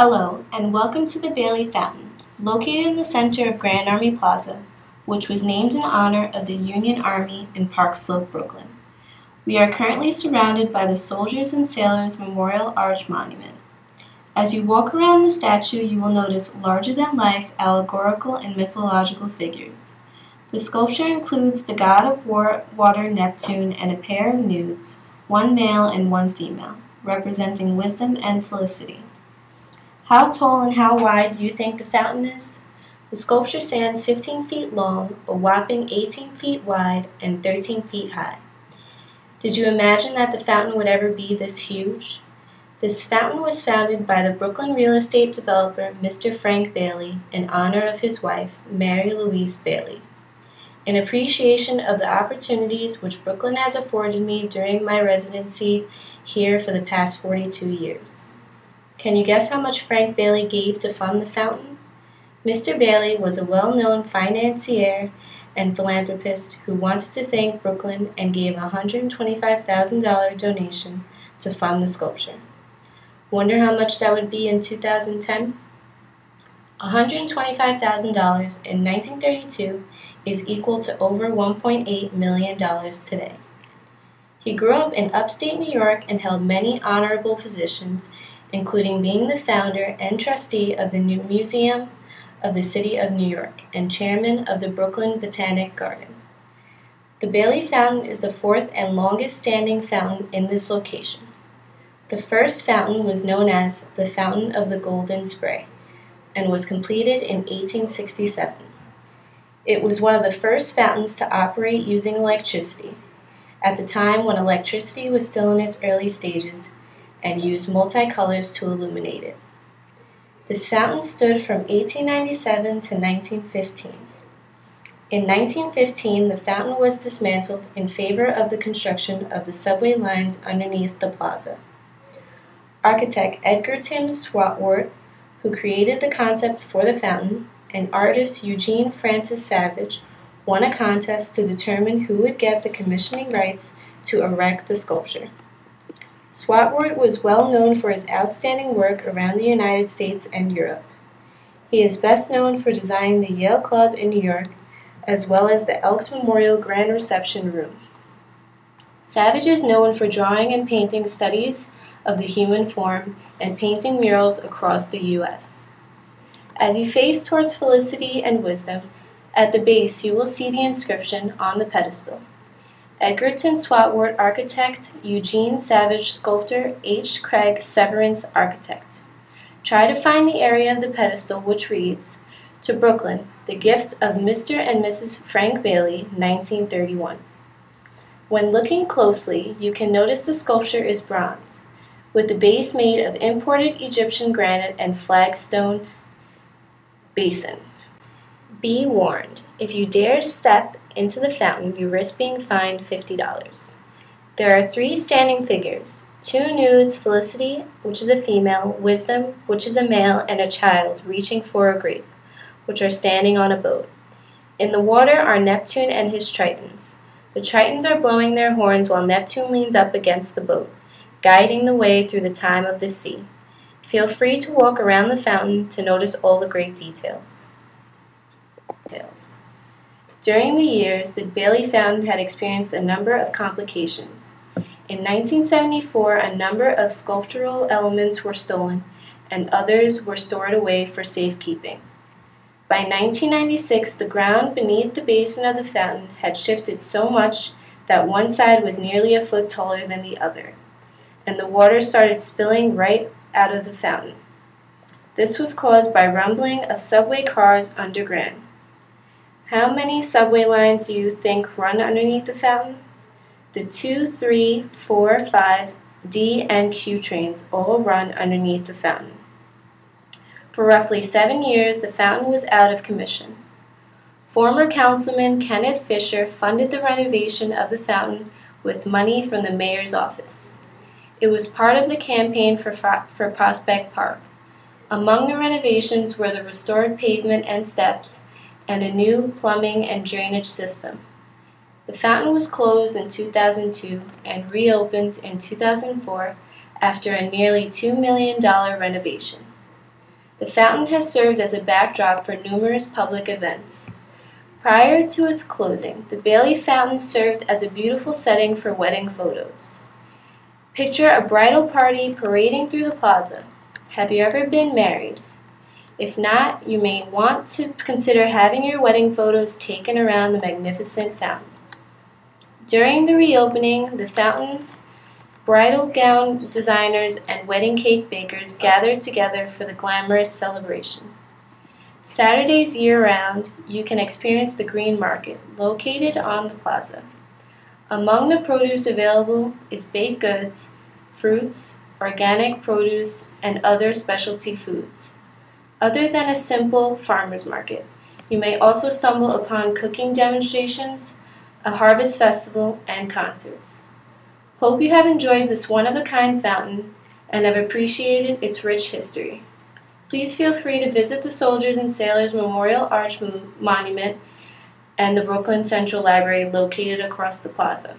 Hello, and welcome to the Bailey Fountain, located in the center of Grand Army Plaza, which was named in honor of the Union Army in Park Slope, Brooklyn. We are currently surrounded by the Soldiers and Sailors Memorial Arch Monument. As you walk around the statue, you will notice larger than life allegorical and mythological figures. The sculpture includes the god of war, water Neptune and a pair of nudes, one male and one female, representing wisdom and felicity. How tall and how wide do you think the fountain is? The sculpture stands 15 feet long, a whopping 18 feet wide, and 13 feet high. Did you imagine that the fountain would ever be this huge? This fountain was founded by the Brooklyn real estate developer Mr. Frank Bailey in honor of his wife, Mary Louise Bailey. In appreciation of the opportunities which Brooklyn has afforded me during my residency here for the past 42 years. Can you guess how much Frank Bailey gave to fund the fountain? Mr. Bailey was a well known financier and philanthropist who wanted to thank Brooklyn and gave a $125,000 donation to fund the sculpture. Wonder how much that would be in 2010? $125,000 in 1932 is equal to over $1.8 million today. He grew up in upstate New York and held many honorable positions including being the founder and trustee of the New Museum of the City of New York and chairman of the Brooklyn Botanic Garden. The Bailey Fountain is the fourth and longest standing fountain in this location. The first fountain was known as the Fountain of the Golden Spray and was completed in 1867. It was one of the first fountains to operate using electricity, at the time when electricity was still in its early stages and used multicolors to illuminate it. This fountain stood from 1897 to 1915. In 1915, the fountain was dismantled in favor of the construction of the subway lines underneath the plaza. Architect Egerton Swartwout, who created the concept for the fountain, and artist Eugene Francis Savage won a contest to determine who would get the commissioning rights to erect the sculpture. Swartwout was well known for his outstanding work around the United States and Europe. He is best known for designing the Yale Club in New York, as well as the Elks Memorial Grand Reception Room. Savage is known for drawing and painting studies of the human form and painting murals across the U.S. As you face towards felicity and wisdom, at the base you will see the inscription on the pedestal. Egerton Swartwout architect, Eugene Savage sculptor, H. Craig Severance architect. Try to find the area of the pedestal which reads, To Brooklyn, the gifts of Mr. and Mrs. Frank Bailey, 1931. When looking closely, you can notice the sculpture is bronze, with the base made of imported Egyptian granite and flagstone basin. Be warned, if you dare step into the fountain, you risk being fined $50. There are three standing figures two nudes Felicity, which is a female, Wisdom, which is a male, and a child reaching for a grape, which are standing on a boat. In the water are Neptune and his Tritons. The Tritons are blowing their horns while Neptune leans up against the boat, guiding the way through the time of the sea. Feel free to walk around the fountain to notice all the great details. details. During the years, the Bailey Fountain had experienced a number of complications. In 1974, a number of sculptural elements were stolen, and others were stored away for safekeeping. By 1996, the ground beneath the basin of the fountain had shifted so much that one side was nearly a foot taller than the other, and the water started spilling right out of the fountain. This was caused by rumbling of subway cars underground. How many subway lines do you think run underneath the fountain? The 2, 3, 4, 5, D, and Q trains all run underneath the fountain. For roughly seven years, the fountain was out of commission. Former Councilman Kenneth Fisher funded the renovation of the fountain with money from the mayor's office. It was part of the campaign for, for Prospect Park. Among the renovations were the restored pavement and steps, and a new plumbing and drainage system. The fountain was closed in 2002 and reopened in 2004 after a nearly $2 million renovation. The fountain has served as a backdrop for numerous public events. Prior to its closing, the Bailey Fountain served as a beautiful setting for wedding photos. Picture a bridal party parading through the plaza. Have you ever been married? If not, you may want to consider having your wedding photos taken around the magnificent fountain. During the reopening, the fountain bridal gown designers and wedding cake bakers gathered together for the glamorous celebration. Saturdays year round, you can experience the Green Market, located on the plaza. Among the produce available is baked goods, fruits, organic produce, and other specialty foods. Other than a simple farmer's market, you may also stumble upon cooking demonstrations, a harvest festival, and concerts. Hope you have enjoyed this one of a kind fountain and have appreciated its rich history. Please feel free to visit the Soldiers and Sailors Memorial Arch Monument and the Brooklyn Central Library located across the plaza.